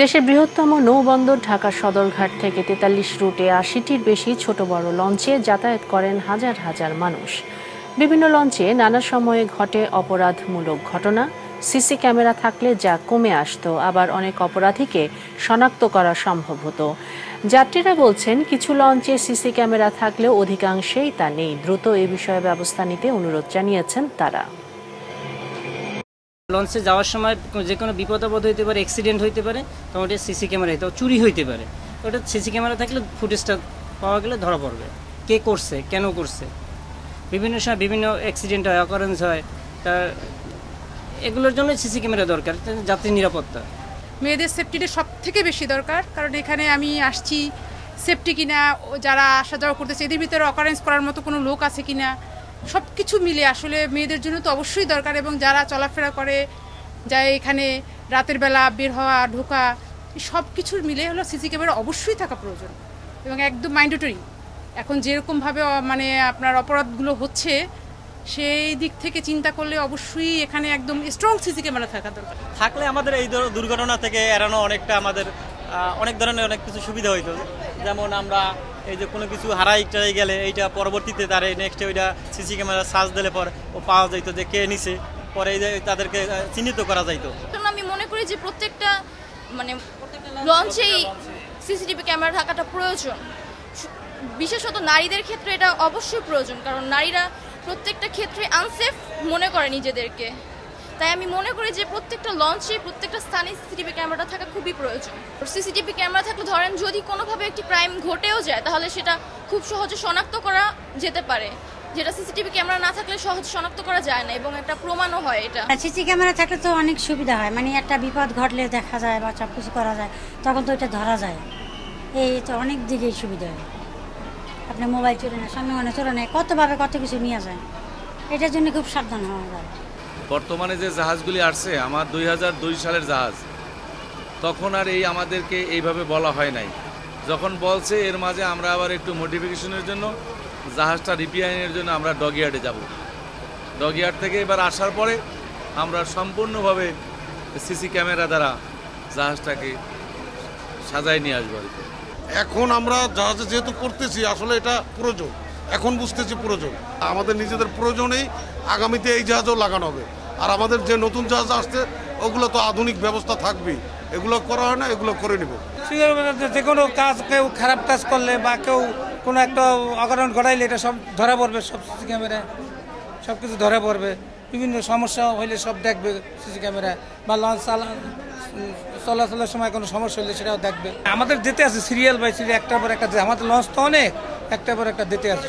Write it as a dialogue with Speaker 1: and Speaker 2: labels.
Speaker 1: দেশের বৃহত্তম নৌবন্দর ঢাকা সদরঘাট থেকে তেতাল্লিশ রুটে আশিটির বেশি ছোট বড় লঞ্চে যাতায়াত করেন হাজার হাজার মানুষ। বিভিন্ন লঞ্চে নানা সময়ে ঘটে অপরাধমূলক ঘটনা। সিসি ক্যামেরা থাকলে যা কমে আসতো, আবার অনেক অপরাধীকে শনাক্ত করা সম্ভব হতো। যাত্রীরা বলছেন, কিছু লঞ্চে সিসি ক্যামেরা থাকলেও অধিকাংশেই তা নেই। দ্রুত এ বিষয়ে ব্যবস্থা নিতে অনুরোধ জানিয়েছেন তারা।
Speaker 2: লঞ্চে যাওয়ার সময় যে কোনো বিপদ হইতে পারে অ্যাক্সিডেন্ট হইতে পারে, তখন ওটা সিসি ক্যামেরা হইতে চুরি হইতে পারে। ওটা সিসি ক্যামেরা থাকলে ফুটেজটা পাওয়া গেলে ধরা পড়বে। কে করছে, কেন করছে? বিভিন্ন সময় বিভিন্ন অ্যাক্সিডেন্ট হয় অকারেন্স হয়। তার এগুলোর জন্য সিসি ক্যামেরা দরকার যাত্রী নিরাপত্তা।
Speaker 3: মেয়েদের সেফটিটা সব থেকে বেশি দরকার, কারণ এখানে আমি আসছি সেফটি কিনা যারা আসা যাওয়া করতেছে, এদের ভিতরে অকারেন্স করার মতো কোনো লোক আছে কিনা? সব কিছু মিলে আসলে মেয়েদের জন্য তো অবশ্যই দরকার এবং যারা চলাফেরা করে যায় এখানে রাতের বেলা বের হওয়া, ঢোকা সব কিছুর মিলে হলো সিসি ক্যামেরা অবশ্যই থাকা প্রয়োজন এবং একদম মাইন্ডেটরি এখন যেরকমভাবে মানে আপনার অপরাধগুলো হচ্ছে, সেই দিক থেকে চিন্তা করলে অবশ্যই এখানে একদম স্ট্রং সিসি ক্যামেরা থাকা দরকার।
Speaker 4: থাকলে আমাদের এই দুর্ঘটনা থেকে এড়ানো অনেকটা আমাদের অনেক ধরনের অনেক কিছু সুবিধা হইতো। যেমন আমরা এই যে কোনো কিছু হারাই টারাই গেলে এইটা পরবর্তীতে তার নেক্সট ওইটা সিসি ক্যামেরা সার্চ দিলে পর ও পাওয়া যাইতো যে কে নিছে, পরে এই যে তাদেরকে চিহ্নিত করা যাইতো।
Speaker 5: আমি মনে করি যে প্রত্যেকটা মানে লঞ্চেই সিসিটিভি ক্যামেরা থাকাটা প্রয়োজন। বিশেষত নারীদের ক্ষেত্রে এটা অবশ্যই প্রয়োজন, কারণ নারীরা প্রত্যেকটা ক্ষেত্রে আনসেফ মনে করে নিজেদেরকে। তাই আমি মনে করি যে প্রত্যেকটা লঞ্চে প্রত্যেকটা স্থানে সিসিটিভি ক্যামেরাটা থাকা খুবই প্রয়োজন। সিসিটিভি ক্যামেরা থাকলে ধরেন যদি কোনোভাবে একটি ক্রাইম ঘটেও যায়, তাহলে সেটা খুব সহজে শনাক্ত করা যেতে পারে। যেটা সিসিটিভি ক্যামেরা না থাকলে সহজে শনাক্ত করা যায় না এবং একটা প্রমাণও হয় এটা।
Speaker 6: সিসি ক্যামেরা থাকলে তো অনেক সুবিধা হয়। মানে একটা বিপদ ঘটলে দেখা যায় বা সব কিছু করা যায়, তখন তো এটা ধরা যায়। এই তো অনেক দিকেই সুবিধা হয়। আপনি মোবাইল চলে না সামনে মানে চলে নেয় কতভাবে কত কিছু নিয়ে যায়। এটার জন্য খুব সাবধান হওয়া যায়।
Speaker 7: বর্তমানে যে জাহাজগুলি আসছে, আমার দুই দুই সালের জাহাজ, তখন আর এই আমাদেরকে এইভাবে বলা হয় নাই। যখন বলছে, এর মাঝে আমরা আবার একটু মডিফিকেশনের জন্য, জাহাজটা রিপেয়ারিংয়ের জন্য আমরা ডগিয়ার্ডে যাব। ডগিয়ার্ড থেকে এবার আসার পরে, আমরা সম্পূর্ণভাবে সিসি ক্যামেরা দ্বারা জাহাজটাকে সাজায় নিয়ে আসব
Speaker 8: এখন আমরা জাহাজে যেহেতু করতেছি, আসলে এটা প্রয়োজন। এখন বুঝতেছি প্রয়োজন। আমাদের নিজেদের প্রয়োজনেই আগামীতে এই জাহাজও লাগানো হবে। আর আমাদের যে নতুন জাহাজ আসছে, ওগুলো তো আধুনিক ব্যবস্থা থাকবেই। এগুলো করা হয় না, এগুলো করে নেব।
Speaker 9: যে কোনো কাজ, কেউ খারাপ কাজ করলে বা কেউ কোনো একটা অকারণ ঘটাইলে এটা সব ধরা পড়বে, সব সিসি ক্যামেরায় সব কিছু ধরা পড়বে। বিভিন্ন সমস্যা হইলে সব দেখবে সিসি ক্যামেরা বা লঞ্চ চালা চলাচলের সময় কোনো সমস্যা হলে সেটাও দেখবে। আমাদের যেতে আছে, সিরিয়াল বাই সিরিয়াল, একটার পর একটা আমাদের লঞ্চ তো অনেক, একটার পর একটা যেতে আছে